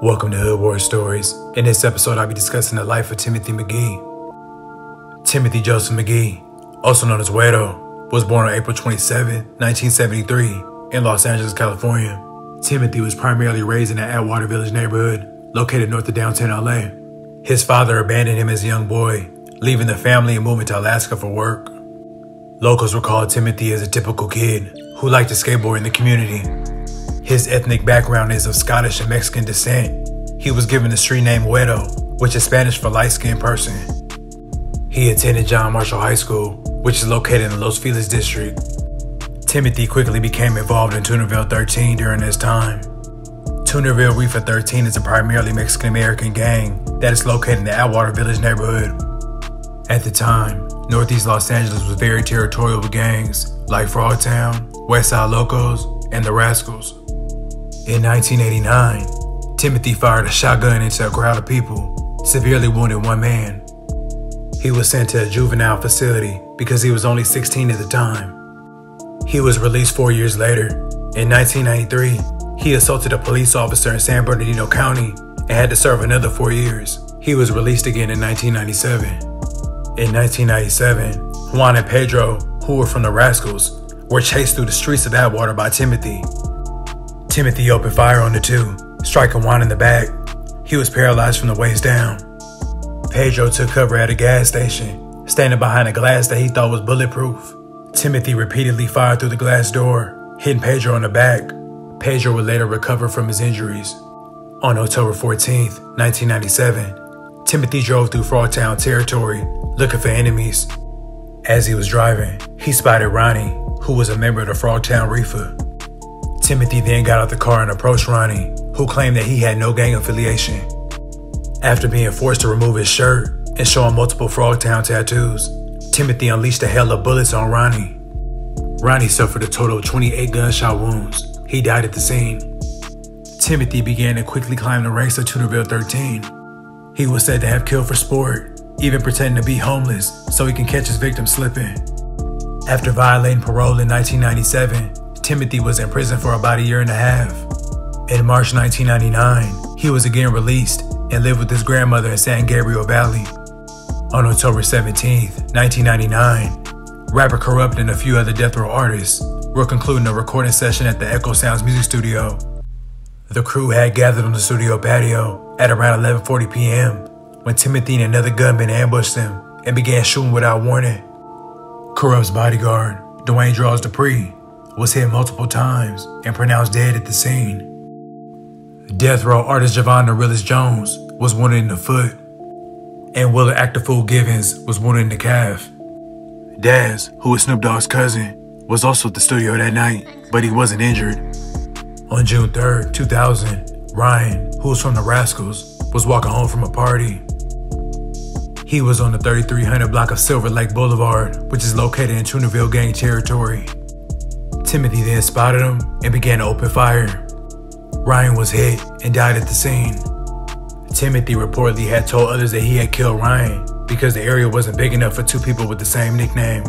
Welcome to Hood War Stories. In this episode, I'll be discussing the life of Timothy McGhee. Timothy Joseph McGhee, also known as Wedo, was born on April 27, 1973, in Los Angeles, California. Timothy was primarily raised in the Atwater Village neighborhood, located north of downtown LA. His father abandoned him as a young boy, leaving the family and moving to Alaska for work. Locals recall Timothy as a typical kid who liked to skateboard in the community. His ethnic background is of Scottish and Mexican descent. He was given the street name Wedo, which is Spanish for light skinned person. He attended John Marshall High School, which is located in the Los Feliz district. Timothy quickly became involved in Toonerville 13 during this time. Toonerville Reefer 13 is a primarily Mexican American gang that is located in the Atwater Village neighborhood. At the time, Northeast Los Angeles was very territorial with gangs like Frogtown, Westside Locos, and the Rascals. In 1989, Timothy fired a shotgun into a crowd of people, severely wounding one man. He was sent to a juvenile facility because he was only 16 at the time. He was released four years later. In 1993, he assaulted a police officer in San Bernardino County and had to serve another four years. He was released again in 1997. In 1997, Juan and Pedro, who were from the Rascals, were chased through the streets of Atwater by Timothy. Timothy opened fire on the two, striking Juan in the back. He was paralyzed from the waist down. Pedro took cover at a gas station, standing behind a glass that he thought was bulletproof. Timothy repeatedly fired through the glass door, hitting Pedro in the back. Pedro would later recover from his injuries. On October 14, 1997, Timothy drove through Frogtown territory looking for enemies. As he was driving, he spotted Ronnie, who was a member of the Frogtown Reefer. Timothy then got out the car and approached Ronnie, who claimed that he had no gang affiliation. After being forced to remove his shirt and showing multiple Frogtown tattoos, Timothy unleashed a hail of bullets on Ronnie. Ronnie suffered a total of 28 gunshot wounds. He died at the scene. Timothy began to quickly climb the ranks of Toonerville 13. He was said to have killed for sport, even pretending to be homeless so he can catch his victims slipping. After violating parole in 1997, Timothy was in prison for about a year and a half. In March 1999, he was again released and lived with his grandmother in San Gabriel Valley. On October 17, 1999, rapper Kurupt and a few other death row artists were concluding a recording session at the Echo Sounds music studio. The crew had gathered on the studio patio at around 11:40 p.m. when Timothy and another gunman ambushed them and began shooting without warning. Kurupt's bodyguard, Dwayne Draws Dupree, was hit multiple times and pronounced dead at the scene. Death row artist Javon Norillis Jones was wounded in the foot, and Willard Actorfool Givens was wounded in the calf. Daz, who was Snoop Dogg's cousin, was also at the studio that night, but he wasn't injured. On June 3rd, 2000, Ryan, who was from the Rascals, was walking home from a party. He was on the 3300 block of Silver Lake Boulevard, which is located in Toonerville gang territory. Timothy then spotted him and began to open fire. Ryan was hit and died at the scene. Timothy reportedly had told others that he had killed Ryan because the area wasn't big enough for two people with the same nickname.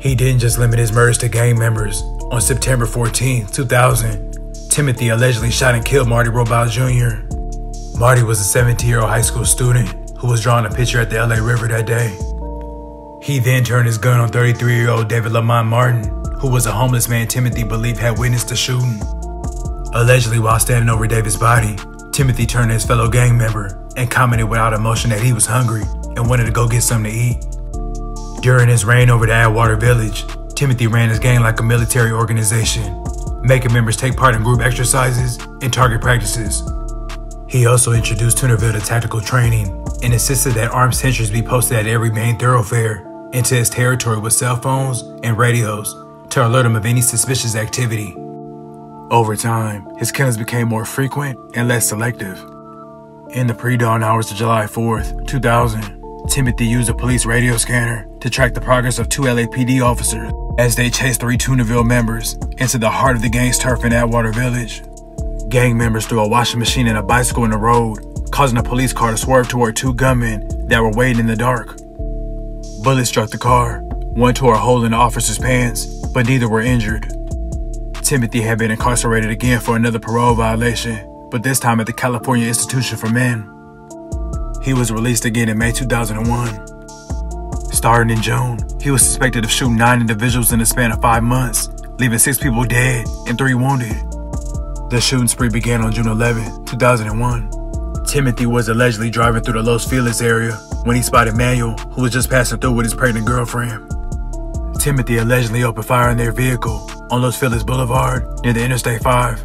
He didn't just limit his murders to gang members. On September 14, 2000, Timothy allegedly shot and killed Marty Robow Jr. Marty was a 17 year old high school student who was drawing a picture at the LA River that day. He then turned his gun on 33 year old David Lamont Martin, who was a homeless man Timothy believed had witnessed the shooting. Allegedly, while standing over David's body, Timothy turned to his fellow gang member and commented without emotion that he was hungry and wanted to go get something to eat. During his reign over the Atwater Village, Timothy ran his gang like a military organization, making members take part in group exercises and target practices. He also introduced Toonerville to tactical training and insisted that armed sentries be posted at every main thoroughfare into his territory with cell phones and radios to alert him of any suspicious activity. Over time, his killings became more frequent and less selective. In the pre-dawn hours of July 4th, 2000, Timothy used a police radio scanner to track the progress of two LAPD officers as they chased three Toonerville members into the heart of the gang's turf in Atwater Village. Gang members threw a washing machine and a bicycle in the road, causing a police car to swerve toward two gunmen that were waiting in the dark. Bullets struck the car, one tore a hole in the officer's pants, but neither were injured. Timothy had been incarcerated again for another parole violation, but this time at the California Institution for Men. He was released again in May 2001. Starting in June, he was suspected of shooting nine individuals in the span of five months, leaving six people dead and three wounded. The shooting spree began on June 11, 2001. Timothy was allegedly driving through the Los Feliz area when he spotted Manuel, who was just passing through with his pregnant girlfriend. Timothy allegedly opened fire on their vehicle on Los Feliz Boulevard near the Interstate 5.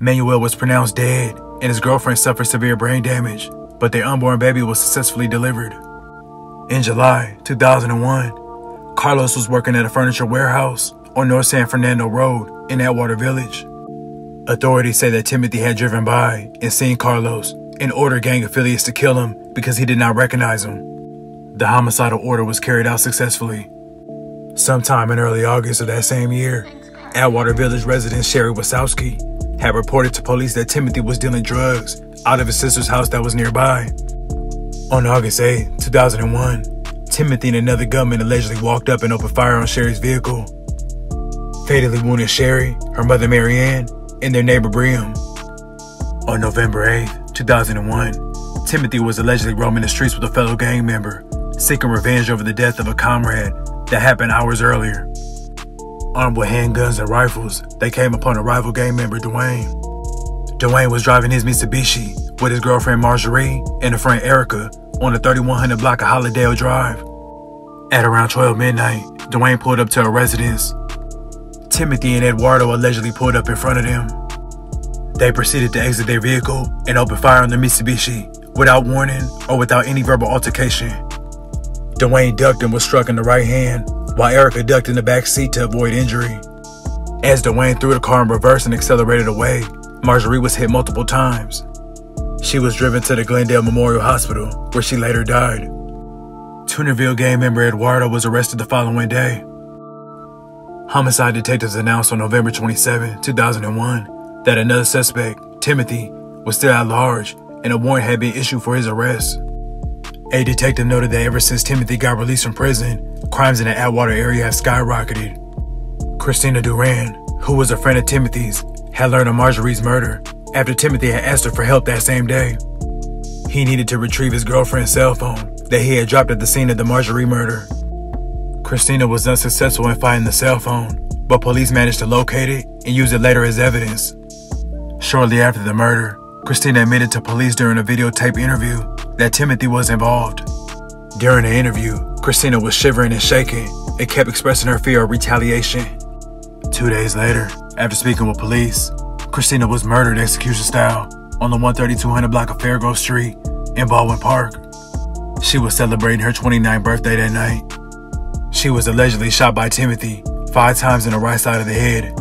Manuel was pronounced dead, and his girlfriend suffered severe brain damage, but their unborn baby was successfully delivered. In July 2001, Carlos was working at a furniture warehouse on North San Fernando Road in Atwater Village. Authorities say that Timothy had driven by and seen Carlos and ordered gang affiliates to kill him because he did not recognize him. The homicidal order was carried out successfully. Sometime in early August of that same year, Atwater Village resident Sherry Wasowski had reported to police that Timothy was dealing drugs out of his sister's house that was nearby. On August 8, 2001, Timothy and another gunman allegedly walked up and opened fire on Sherry's vehicle, fatally wounding Sherry, her mother Marianne, and their neighbor Briam. On November 8, 2001, Timothy was allegedly roaming the streets with a fellow gang member, seeking revenge over the death of a comrade that happened hours earlier. Armed with handguns and rifles, they came upon a rival gang member, Dwayne. Dwayne was driving his Mitsubishi with his girlfriend Marjorie and a friend Erica on the 3100 block of Hollydale Drive. At around 12 midnight, Dwayne pulled up to a residence. Timothy and Eduardo allegedly pulled up in front of them. They proceeded to exit their vehicle and open fire on the Mitsubishi without warning or without any verbal altercation. Dwayne and was struck in the right hand, while Erica ducked in the back seat to avoid injury. As Dwayne threw the car in reverse and accelerated away, Marjorie was hit multiple times. She was driven to the Glendale Memorial Hospital, where she later died. Toonerville gang member Eduardo was arrested the following day. Homicide detectives announced on November 27, 2001, that another suspect, Timothy, was still at large and a warrant had been issued for his arrest. A detective noted that ever since Timothy got released from prison, crimes in the Atwater area have skyrocketed. Christina Duran, who was a friend of Timothy's, had learned of Marjorie's murder after Timothy had asked her for help that same day. He needed to retrieve his girlfriend's cell phone that he had dropped at the scene of the Marjorie murder. Christina was unsuccessful in finding the cell phone, but police managed to locate it and use it later as evidence. Shortly after the murder, Christina admitted to police during a videotape interview that Timothy was involved. During the interview, Christina was shivering and shaking and kept expressing her fear of retaliation. Two days later, after speaking with police, Christina was murdered execution style on the 13200 block of Fairgrove Street in Baldwin Park. She was celebrating her 29th birthday that night. She was allegedly shot by Timothy five times in the right side of the head.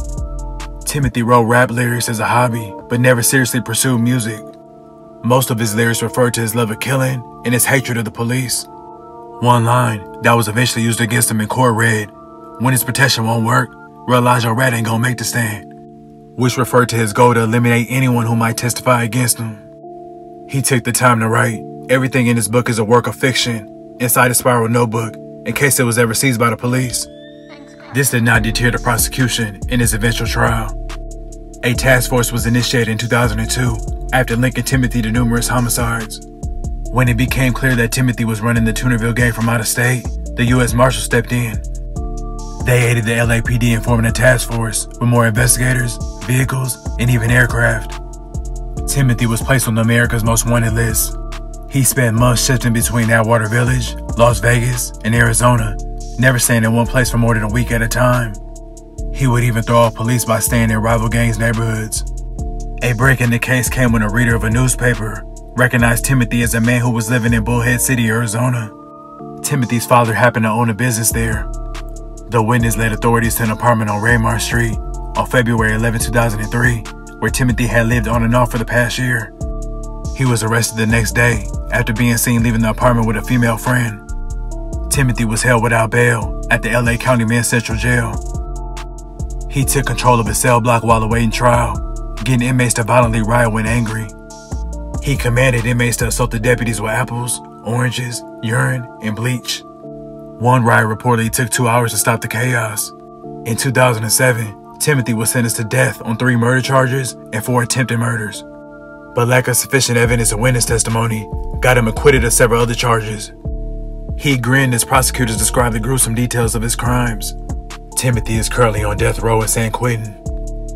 Timothy wrote rap lyrics as a hobby, but never seriously pursued music. Most of his lyrics referred to his love of killing and his hatred of the police. One line that was eventually used against him in court read, When his protection won't work, realize your rat ain't gonna make the stand, which referred to his goal to eliminate anyone who might testify against him. He took the time to write, everything in his book is a work of fiction, inside a spiral notebook, in case it was ever seized by the police. This did not deter the prosecution in his eventual trial. A task force was initiated in 2002 after linking Timothy to numerous homicides. When it became clear that Timothy was running the Toonerville gang from out of state, the U.S. Marshal stepped in they aided the LAPD in forming a task force with more investigators, vehicles, and even aircraft. Timothy was placed on America's Most Wanted list. He spent months shifting between Atwater Village, Las Vegas, and Arizona, never staying in one place for more than a week at a time. He would even throw off police by staying in rival gangs' neighborhoods. A break in the case came when a reader of a newspaper recognized Timothy as a man who was living in Bullhead City, Arizona. Timothy's father happened to own a business there, the witness led authorities to an apartment on Raymar Street on February 11, 2003, where Timothy had lived on and off for the past year. He was arrested the next day after being seen leaving the apartment with a female friend. Timothy was held without bail at the LA County Men's Central Jail. He took control of his cell block while awaiting trial, getting inmates to violently riot when angry. He commanded inmates to assault the deputies with apples, oranges, urine, and bleach. One riot reportedly took two hours to stop the chaos. In 2007, Timothy was sentenced to death on three murder charges and four attempted murders. but lack of sufficient evidence and witness testimony got him acquitted of several other charges. He grinned as prosecutors described the gruesome details of his crimes. Timothy is currently on death row in San Quentin.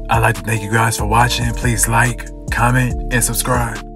I'd like to thank you guys for watching. Please like, comment, and subscribe.